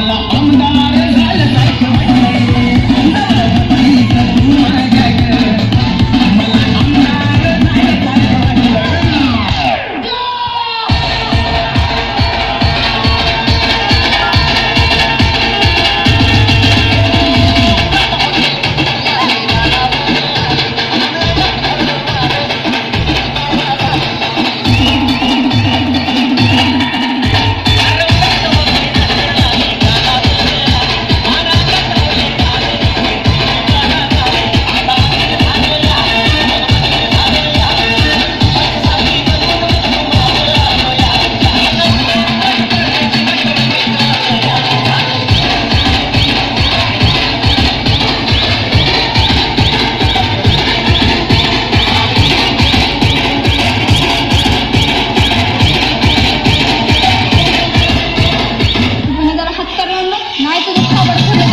على أمدار Yeah.